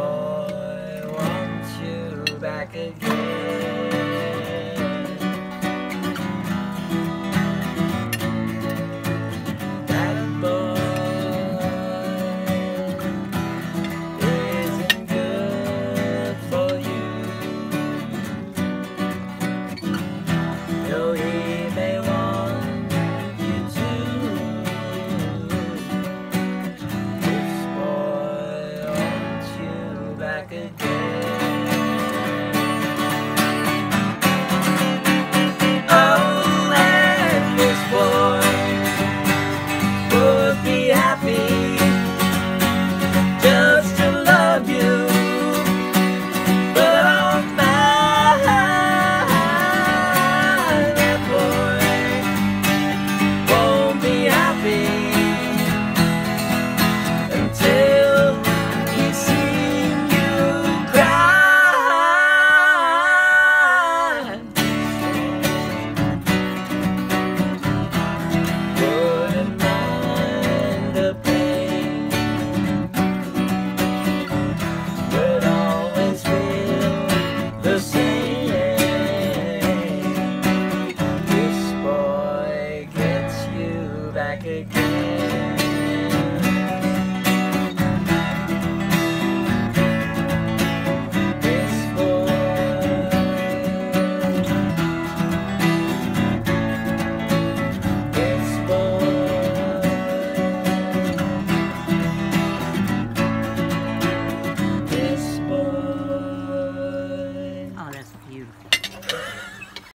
boy, want you back again. like a back again.